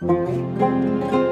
Música